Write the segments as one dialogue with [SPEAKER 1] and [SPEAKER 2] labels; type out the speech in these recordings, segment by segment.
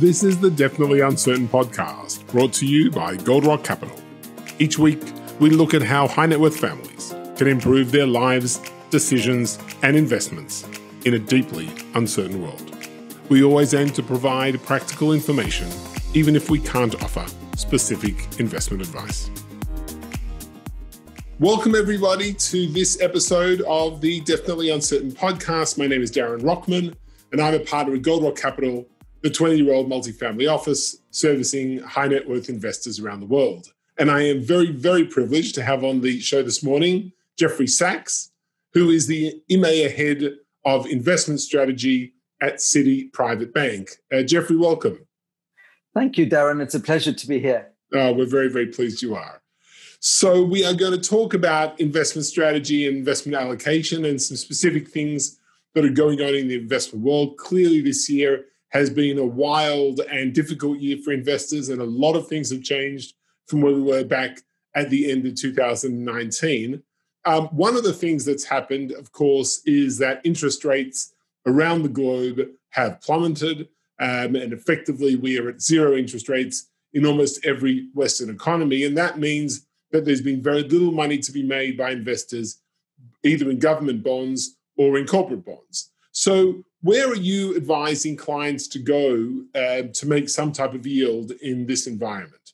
[SPEAKER 1] This is the Definitely Uncertain podcast, brought to you by Goldrock Capital. Each week, we look at how high net worth families can improve their lives, decisions, and investments in a deeply uncertain world. We always aim to provide practical information, even if we can't offer specific investment advice. Welcome, everybody, to this episode of the Definitely Uncertain podcast. My name is Darren Rockman, and I'm a partner at Goldrock Capital the 20 year old multifamily office servicing high net worth investors around the world. And I am very, very privileged to have on the show this morning Jeffrey Sacks, who is the EMEA head of investment strategy at Citi Private Bank. Uh, Jeffrey, welcome.
[SPEAKER 2] Thank you, Darren. It's a pleasure to be here.
[SPEAKER 1] Uh, we're very, very pleased you are. So, we are going to talk about investment strategy and investment allocation and some specific things that are going on in the investment world. Clearly, this year has been a wild and difficult year for investors, and a lot of things have changed from where we were back at the end of 2019. Um, one of the things that's happened, of course, is that interest rates around the globe have plummeted, um, and effectively we are at zero interest rates in almost every Western economy. And that means that there's been very little money to be made by investors, either in government bonds or in corporate bonds. So, where are you advising clients to go uh, to make some type of yield in this environment?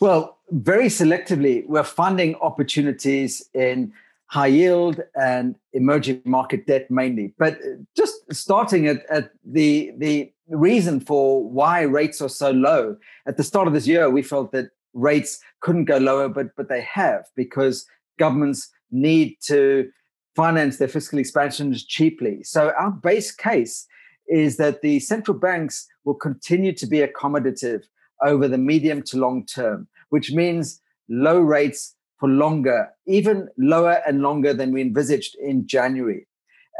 [SPEAKER 2] Well, very selectively, we're funding opportunities in high yield and emerging market debt mainly. But just starting at, at the, the reason for why rates are so low, at the start of this year, we felt that rates couldn't go lower, but, but they have because governments need to finance their fiscal expansions cheaply. So our base case is that the central banks will continue to be accommodative over the medium to long term, which means low rates for longer, even lower and longer than we envisaged in January.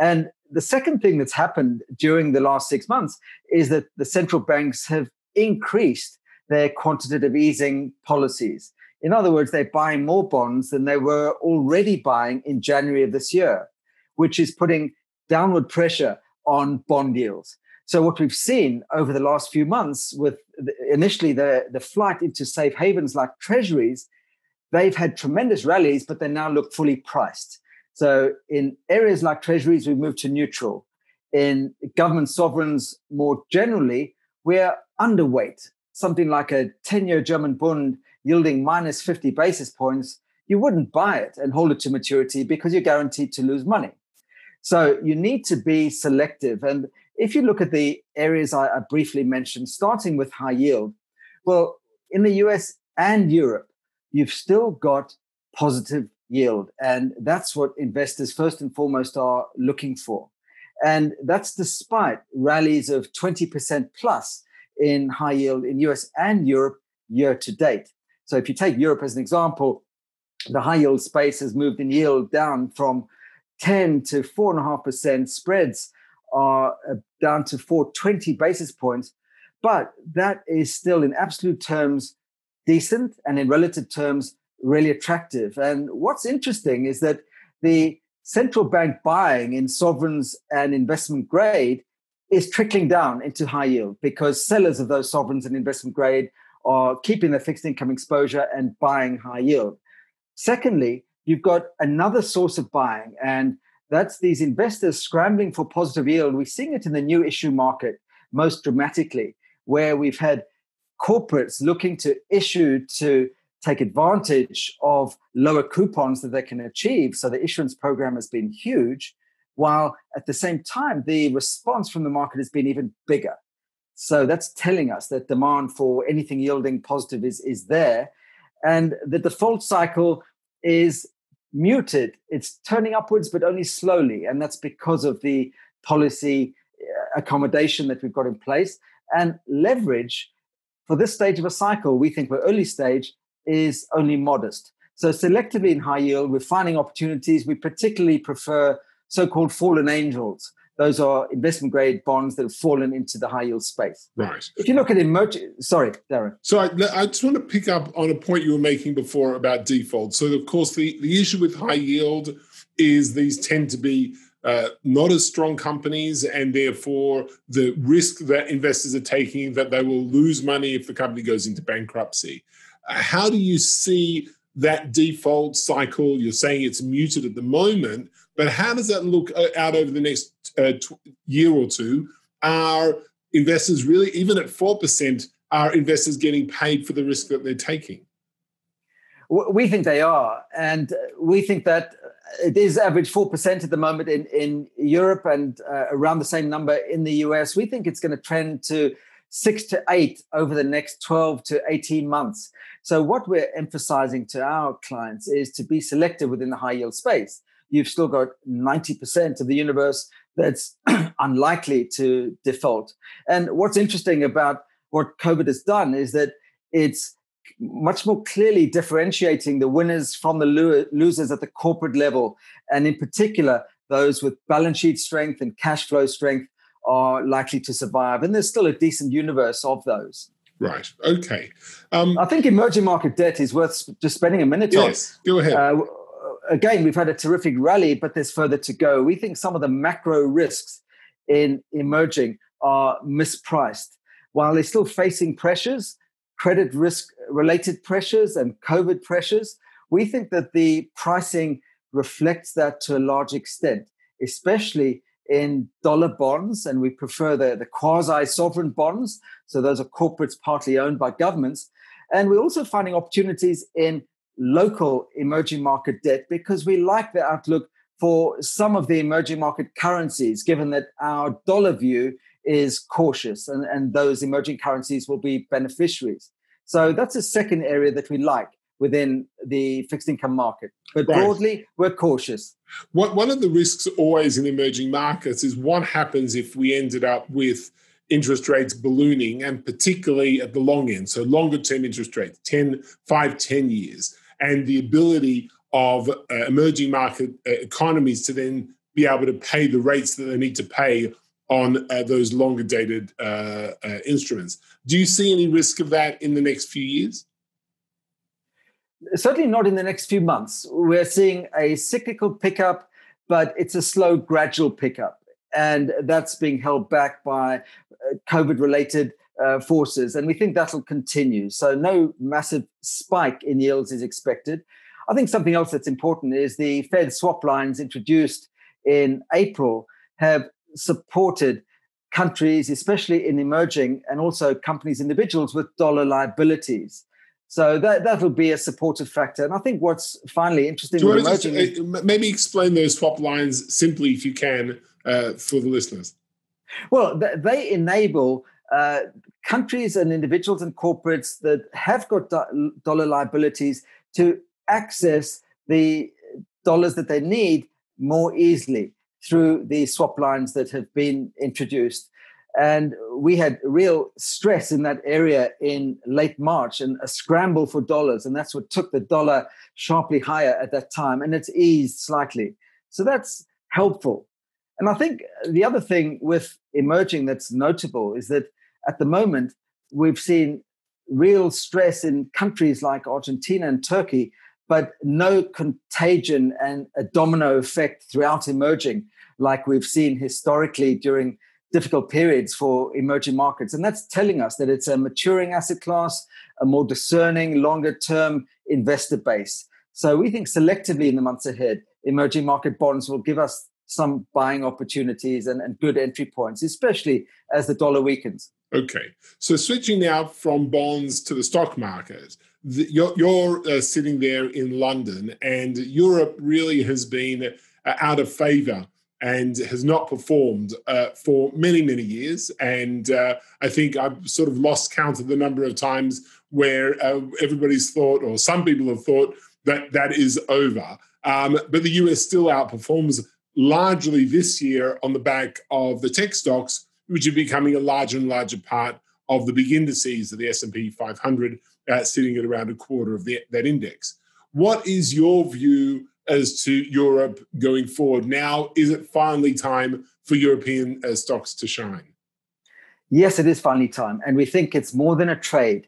[SPEAKER 2] And the second thing that's happened during the last six months is that the central banks have increased their quantitative easing policies. In other words, they're buying more bonds than they were already buying in January of this year, which is putting downward pressure on bond yields. So what we've seen over the last few months with initially the, the flight into safe havens like treasuries, they've had tremendous rallies, but they now look fully priced. So in areas like treasuries, we've moved to neutral. In government sovereigns more generally, we're underweight. Something like a 10-year German bond yielding minus 50 basis points, you wouldn't buy it and hold it to maturity because you're guaranteed to lose money. So you need to be selective. And if you look at the areas I, I briefly mentioned, starting with high yield, well, in the US and Europe, you've still got positive yield. And that's what investors first and foremost are looking for. And that's despite rallies of 20% plus in high yield in US and Europe year to date. So if you take Europe as an example, the high yield space has moved in yield down from 10 to 4.5%. Spreads are uh, down to 420 basis points. But that is still, in absolute terms, decent and in relative terms, really attractive. And what's interesting is that the central bank buying in sovereigns and investment grade is trickling down into high yield because sellers of those sovereigns and investment grade are keeping their fixed income exposure and buying high yield. Secondly, you've got another source of buying, and that's these investors scrambling for positive yield. We're seeing it in the new issue market most dramatically, where we've had corporates looking to issue to take advantage of lower coupons that they can achieve. So the issuance program has been huge, while at the same time, the response from the market has been even bigger. So that's telling us that demand for anything yielding positive is, is there. And the default cycle is muted. It's turning upwards, but only slowly. And that's because of the policy uh, accommodation that we've got in place. And leverage for this stage of a cycle, we think we're early stage, is only modest. So selectively in high yield, we're finding opportunities. We particularly prefer so-called fallen angels those are investment grade bonds that have fallen into the high yield space.
[SPEAKER 1] Right.
[SPEAKER 2] If you look at emerging, sorry, Darren.
[SPEAKER 1] So I, I, just want to pick up on a point you were making before about default. So of course, the, the issue with high yield is these tend to be uh, not as strong companies, and therefore the risk that investors are taking that they will lose money if the company goes into bankruptcy. Uh, how do you see that default cycle? You're saying it's muted at the moment, but how does that look uh, out over the next uh, year or two? Are investors really, even at 4%, are investors getting paid for the risk that they're taking?
[SPEAKER 2] We think they are. And we think that it is average 4% at the moment in, in Europe and uh, around the same number in the US. We think it's going to trend to six to eight over the next 12 to 18 months. So, what we're emphasizing to our clients is to be selective within the high yield space. You've still got 90% of the universe that's unlikely to default. And what's interesting about what COVID has done is that it's much more clearly differentiating the winners from the losers at the corporate level. And in particular, those with balance sheet strength and cash flow strength are likely to survive. And there's still a decent universe of those.
[SPEAKER 1] Right. Okay.
[SPEAKER 2] Um, I think emerging market debt is worth just spending a minute
[SPEAKER 1] yes, on. Yes. Go ahead. Uh,
[SPEAKER 2] again, we've had a terrific rally, but there's further to go. We think some of the macro risks in emerging are mispriced. While they're still facing pressures, credit risk related pressures and COVID pressures, we think that the pricing reflects that to a large extent, especially in dollar bonds. And we prefer the, the quasi sovereign bonds. So those are corporates partly owned by governments. And we're also finding opportunities in local emerging market debt because we like the outlook for some of the emerging market currencies, given that our dollar view is cautious and, and those emerging currencies will be beneficiaries. So that's a second area that we like within the fixed income market. But right. broadly, we're cautious.
[SPEAKER 1] What, One of the risks always in emerging markets is what happens if we ended up with interest rates ballooning and particularly at the long end so longer term interest rates 10 5 10 years and the ability of uh, emerging market uh, economies to then be able to pay the rates that they need to pay on uh, those longer dated uh, uh, instruments. Do you see any risk of that in the next few years?
[SPEAKER 2] Certainly not in the next few months. We're seeing a cyclical pickup, but it's a slow, gradual pickup. And that's being held back by uh, COVID related uh, forces. And we think that'll continue. So, no massive spike in yields is expected. I think something else that's important is the Fed swap lines introduced in April have supported countries, especially in emerging, and also companies, individuals with dollar liabilities. So that that'll be a supportive factor. And I think what's finally interesting with emerging
[SPEAKER 1] just, uh, maybe explain those swap lines simply, if you can, uh, for the listeners.
[SPEAKER 2] Well, they enable uh, countries and individuals and corporates that have got do- dollar liabilities to access the dollars that they need more easily through the swap lines that have been introduced. And we had real stress in that area in late March and a scramble for dollars. And that's what took the dollar sharply higher at that time. And it's eased slightly. So that's helpful. And I think the other thing with emerging that's notable is that at the moment, we've seen real stress in countries like Argentina and Turkey, but no contagion and a domino effect throughout emerging like we've seen historically during difficult periods for emerging markets. And that's telling us that it's a maturing asset class, a more discerning, longer term investor base. So we think selectively in the months ahead, emerging market bonds will give us some buying opportunities and, and good entry points, especially as the dollar weakens.
[SPEAKER 1] Okay. So switching now from bonds to the stock market, the, you're, you're uh, sitting there in London, and Europe really has been uh, out of favor and has not performed uh, for many, many years. And uh, I think I've sort of lost count of the number of times where uh, everybody's thought, or some people have thought, that that is over. Um, but the US still outperforms largely this year on the back of the tech stocks, which are becoming a larger and larger part of the big indices of the S&P 500, uh, sitting at around a quarter of the, that index. What is your view as to Europe going forward. Now, is it finally time for European uh, stocks to shine?
[SPEAKER 2] Yes, it is finally time. And we think it's more than a trade.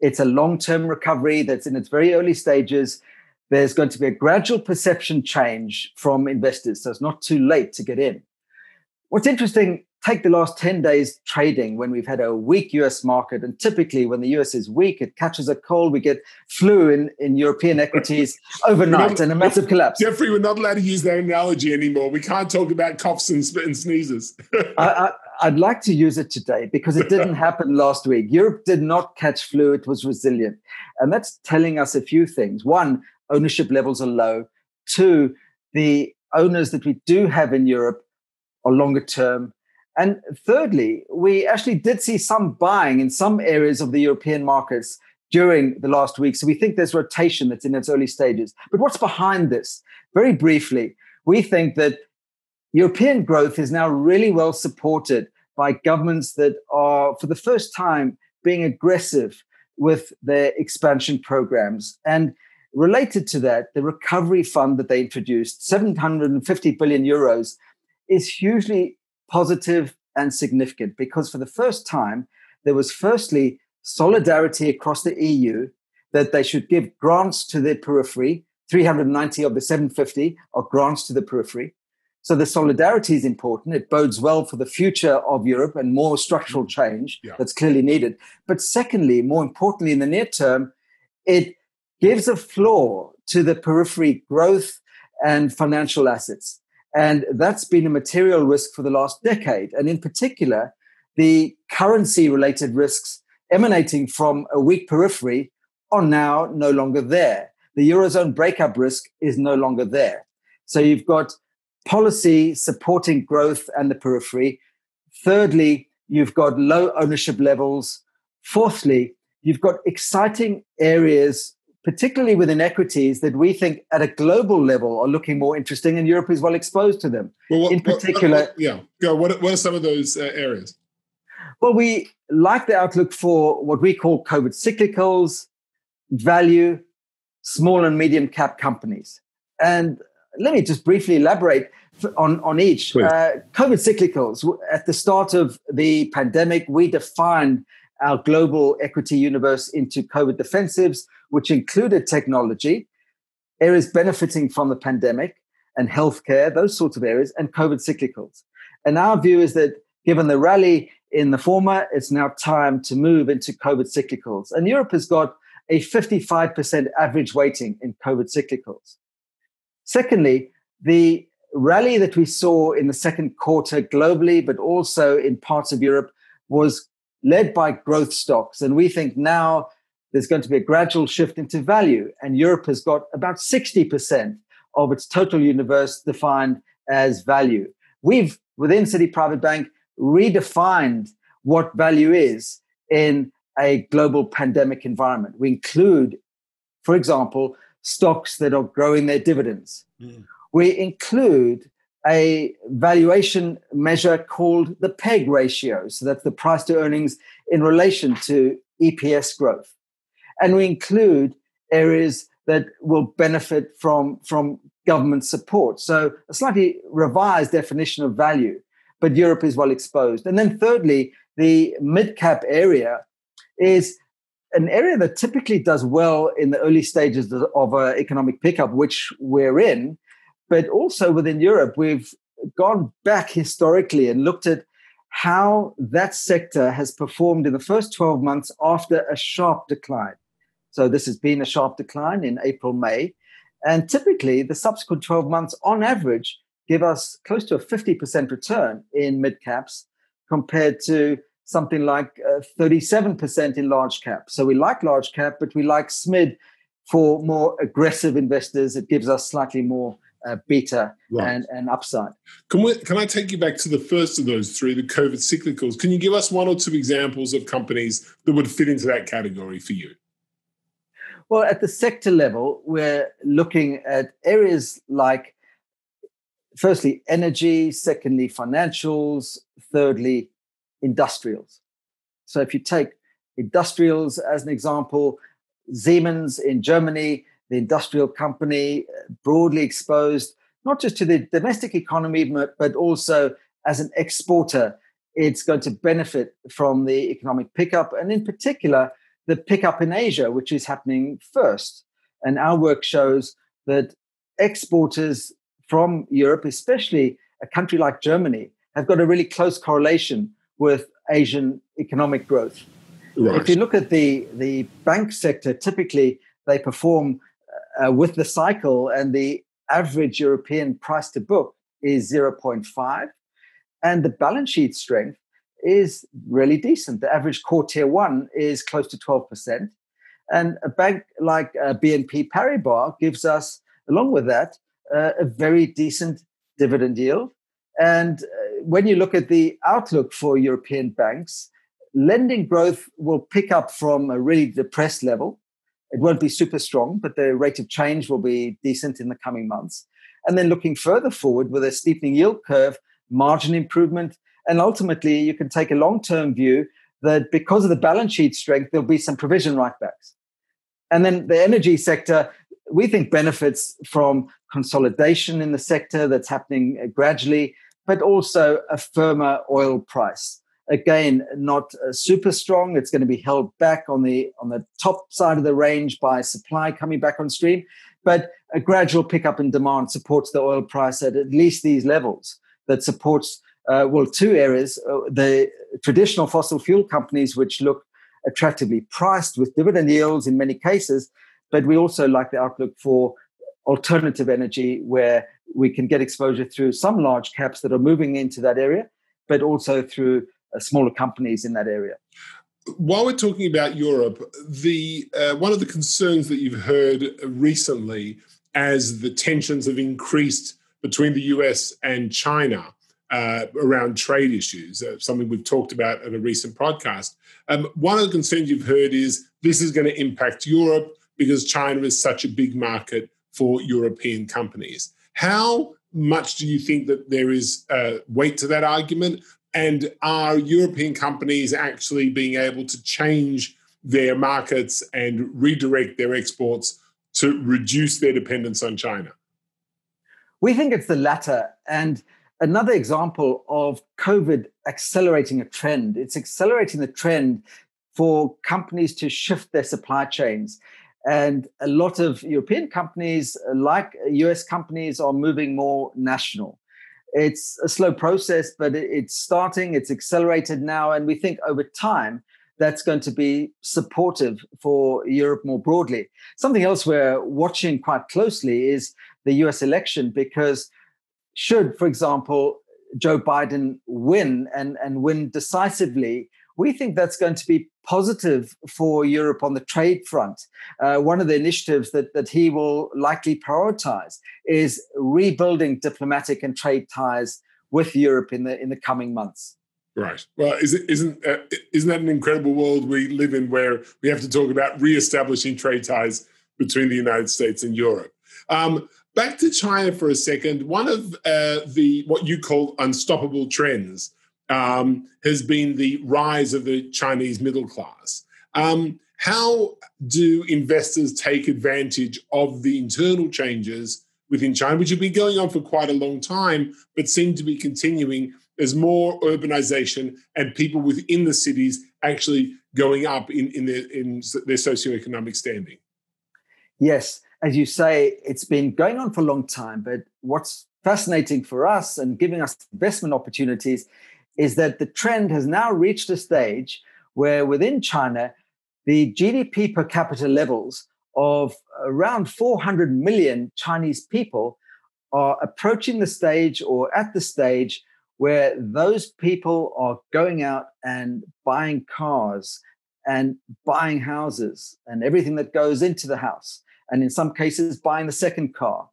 [SPEAKER 2] It's a long term recovery that's in its very early stages. There's going to be a gradual perception change from investors. So it's not too late to get in. What's interesting, take the last 10 days trading when we've had a weak US market. And typically, when the US is weak, it catches a cold. We get flu in, in European equities overnight not, and a massive collapse.
[SPEAKER 1] Jeffrey, we're not allowed to use that analogy anymore. We can't talk about coughs and, and sneezes.
[SPEAKER 2] I, I, would like to use it today because it didn't happen last week. Europe did not catch flu, it was resilient. And that's telling us a few things. One, ownership levels are low. Two, the owners that we do have in Europe are longer term. And thirdly, we actually did see some buying in some areas of the European markets during the last week. So we think there's rotation that's in its early stages. But what's behind this? Very briefly, we think that European growth is now really well supported by governments that are, for the first time, being aggressive with their expansion programs. And related to that, the recovery fund that they introduced, 750 billion euros, is hugely positive and significant because for the first time, there was firstly solidarity across the EU that they should give grants to the periphery. 390 of the 750 are grants to the periphery. So the solidarity is important. It bodes well for the future of Europe and more structural mm-hmm. change yeah. that's clearly needed. But secondly, more importantly, in the near term, it gives a floor to the periphery growth and financial assets. And that's been a material risk for the last decade. And in particular, the currency related risks emanating from a weak periphery are now no longer there. The Eurozone breakup risk is no longer there. So you've got policy supporting growth and the periphery. Thirdly, you've got low ownership levels. Fourthly, you've got exciting areas particularly within equities that we think at a global level are looking more interesting and Europe is well exposed to them. Well, what, in particular, what,
[SPEAKER 1] what, yeah, go. What, what are some of those uh, areas?
[SPEAKER 2] Well, we like the outlook for what we call COVID cyclicals, value, small and medium cap companies. And let me just briefly elaborate on, on each. Uh, COVID cyclicals, at the start of the pandemic, we defined our global equity universe into COVID defensives, which included technology, areas benefiting from the pandemic, and healthcare, those sorts of areas, and COVID cyclicals. And our view is that given the rally in the former, it's now time to move into COVID cyclicals. And Europe has got a 55% average weighting in COVID cyclicals. Secondly, the rally that we saw in the second quarter globally, but also in parts of Europe, was led by growth stocks. And we think now there's going to be a gradual shift into value. And Europe has got about 60% of its total universe defined as value. We've, within Citi Private Bank, redefined what value is in a global pandemic environment. We include, for example, stocks that are growing their dividends. Mm. We include a valuation measure called the PEG ratio. So that's the price to earnings in relation to EPS growth. And we include areas that will benefit from, from government support. So a slightly revised definition of value, but Europe is well exposed. And then thirdly, the mid cap area is an area that typically does well in the early stages of an economic pickup, which we're in. But also within Europe, we've gone back historically and looked at how that sector has performed in the first 12 months after a sharp decline. So this has been a sharp decline in April, May. And typically, the subsequent 12 months on average give us close to a 50% return in mid caps compared to something like uh, 37% in large cap. So we like large cap, but we like SMID for more aggressive investors. It gives us slightly more uh, beta right. and, and upside.
[SPEAKER 1] Can, we, can I take you back to the first of those three, the COVID cyclicals? Can you give us one or two examples of companies that would fit into that category for you?
[SPEAKER 2] Well, at the sector level, we're looking at areas like, firstly, energy, secondly, financials, thirdly, industrials. So if you take industrials as an example, Siemens in Germany the industrial company, uh, broadly exposed not just to the domestic economy, but also as an exporter. It's going to benefit from the economic pickup, and in particular, the pickup in Asia, which is happening first. And our work shows that exporters from Europe, especially a country like Germany, have got a really close correlation with Asian economic growth. Right. If you look at the, the bank sector, typically they perform uh, with the cycle, and the average European price to book is 0.5. And the balance sheet strength is really decent. The average core tier one is close to 12%. And a bank like uh, BNP Paribas gives us, along with that, uh, a very decent dividend yield. And uh, when you look at the outlook for European banks, lending growth will pick up from a really depressed level. It won't be super strong, but the rate of change will be decent in the coming months. And then looking further forward with a steepening yield curve, margin improvement, and ultimately you can take a long term view that because of the balance sheet strength, there'll be some provision write backs. And then the energy sector, we think benefits from consolidation in the sector that's happening uh, gradually, but also a firmer oil price. Again, not uh, super strong. It's going to be held back on the on the top side of the range by supply coming back on stream, but a gradual pickup in demand supports the oil price at at least these levels. That supports uh, well two areas: uh, the traditional fossil fuel companies, which look attractively priced with dividend yields in many cases. But we also like the outlook for alternative energy where we can get exposure through some large caps that are moving into that area, but also through smaller companies in that area.
[SPEAKER 1] While we're talking about Europe, the uh, one of the concerns that you've heard recently, as the tensions have increased between the US and China, uh, around trade issues, uh, something we've talked about at a recent podcast. Um, one of the concerns you've heard is this is going to impact Europe because China is such a big market for European companies. How much do you think that there is uh, weight to that argument? And are European companies actually being able to change their markets and redirect their exports to reduce their dependence on China?
[SPEAKER 2] We think it's the latter. And another example of COVID accelerating a trend. It's accelerating the trend for companies to shift their supply chains. And a lot of European companies, like US companies, are moving more national. It's a slow process, but it's starting, it's accelerated now. And we think over time, that's going to be supportive for Europe more broadly. Something else we're watching quite closely is the US election because should, for example, Joe Biden win and, and win decisively, we think that's going to be positive for Europe on the trade front. Uh, one of the initiatives that, that he will likely prioritize is rebuilding diplomatic and trade ties with Europe in the in the coming months.
[SPEAKER 1] Right. Well, is it, isn't uh, isn't that an incredible world we live in, where we have to talk about reestablishing trade ties between the United States and Europe? Um, back to China for a second. One of uh, the what you call unstoppable trends um, has been the rise of the Chinese middle class. Um, how do investors take advantage of the internal changes within China, which have been going on for quite a long time, but seem to be continuing as more urbanization and people within the cities actually going up in, in, their, in their socioeconomic standing?
[SPEAKER 2] Yes as you say, it's been going on for a long time. But what's fascinating for us and giving us investment opportunities is that the trend has now reached a stage where within China, the GDP per capita levels of around 400 million Chinese people are approaching the stage or at the stage where those people are going out and buying cars and buying houses and everything that goes into the house and in some cases buying the second car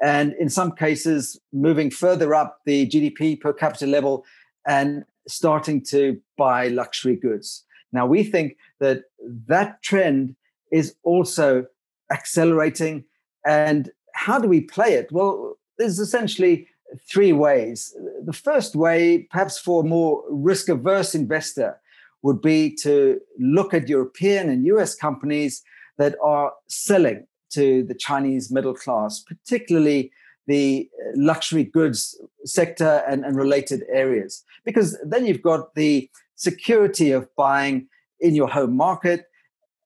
[SPEAKER 2] and in some cases moving further up the gdp per capita level and starting to buy luxury goods. Now we think that that trend is also accelerating and how do we play it? Well there's essentially three ways. The first way perhaps for a more risk averse investor would be to look at european and us companies that are selling to the Chinese middle class, particularly the luxury goods sector and, and related areas. Because then you've got the security of buying in your home market.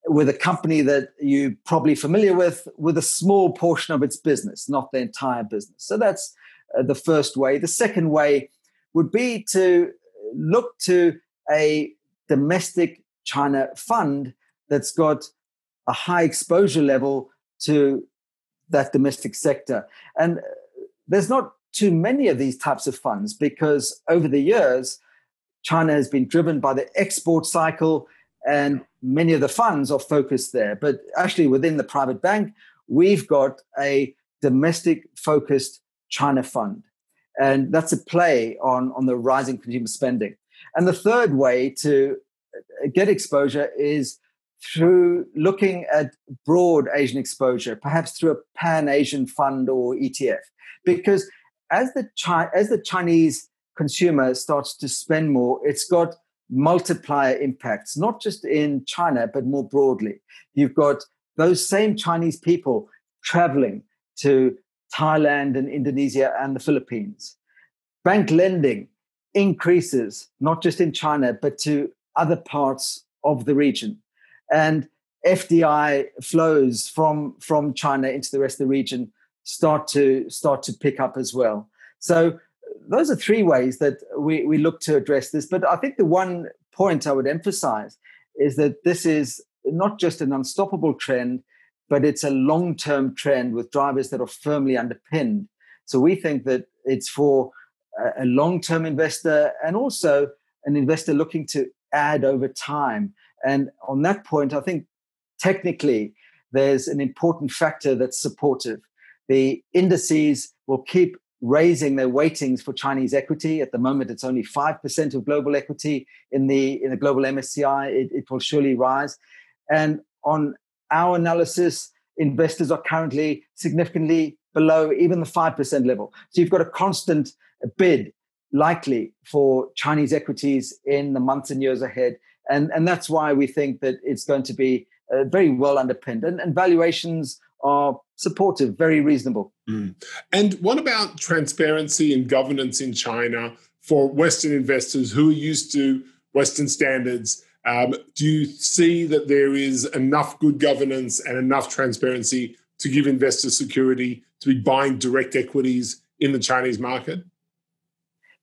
[SPEAKER 2] with a company that you're probably familiar with, with a small portion of its business, not the entire business. So that's uh, the first way. The second way would be to look to a domestic China fund that's got a high exposure level to that domestic sector. And uh, there's not too many of these types of funds because over the years, China has been driven by the export cycle and many of the funds are focused there. But actually, within the private bank, we've got a domestic focused China fund. And that's a play on, on the rising consumer spending. And the third way to uh, get exposure is through looking at broad Asian exposure, perhaps through a pan Asian fund or ETF. Because as the, Chi- as the Chinese consumer starts to spend more, it's got multiplier impacts, not just in China, but more broadly. You've got those same Chinese people traveling to Thailand and Indonesia and the Philippines. Bank lending increases, not just in China, but to other parts of the region. And FDI flows from, from China into the rest of the region start to start to pick up as well. So those are three ways that we, we look to address this. But I think the one point I would emphasize is that this is not just an unstoppable trend, but it's a long term trend with drivers that are firmly underpinned. So we think that it's for a long term investor and also an investor looking to add over time. And on that point, I think technically there's an important factor that's supportive. The indices will keep raising their weightings for Chinese equity. At the moment, it's only 5% of global equity in the, in the global MSCI. It, it will surely rise. And on our analysis, investors are currently significantly below even the 5% level. So you've got a constant bid likely for Chinese equities in the months and years ahead. And, and that's why we think that it's going to be uh, very well underpinned. And, and valuations are supportive, very reasonable.
[SPEAKER 1] Mm. And what about transparency and governance in China for Western investors who are used to Western standards? Um, do you see that there is enough good governance and enough transparency to give investors security to be buying direct equities in the Chinese market?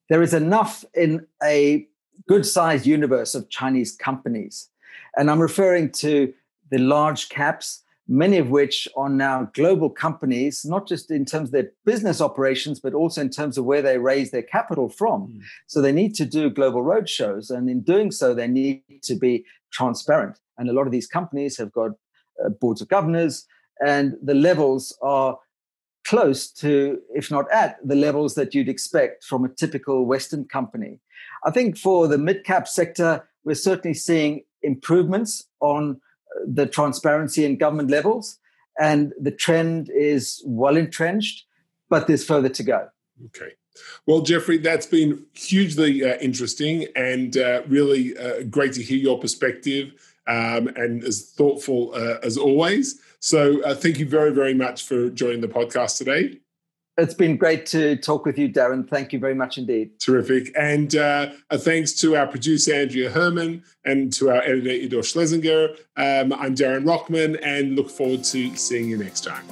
[SPEAKER 2] There is enough in a good sized universe of Chinese companies. And I'm referring to the large caps many of which are now global companies, not just in terms of their business operations, but also in terms of where they raise their capital from. Mm. So they need to do global roadshows. And in doing so, they need to be transparent. And a lot of these companies have got uh, boards of governors, and the levels are close to, if not at, the levels that you'd expect from a typical Western company. I think for the mid cap sector, we're certainly seeing improvements on the transparency in government levels. And the trend is well entrenched, but there's further to go.
[SPEAKER 1] Okay. Well, Jeffrey, that's been hugely uh, interesting and uh, really uh, great to hear your perspective um, and as thoughtful uh, as always. So, uh, thank you very, very much for joining the podcast today.
[SPEAKER 2] It's been great to talk with you, Darren. Thank you very much indeed.
[SPEAKER 1] Terrific. And uh, thanks to our producer, Andrea Herman, and to our editor, Idor Schlesinger. Um, I'm Darren Rockman, and look forward to seeing you next time.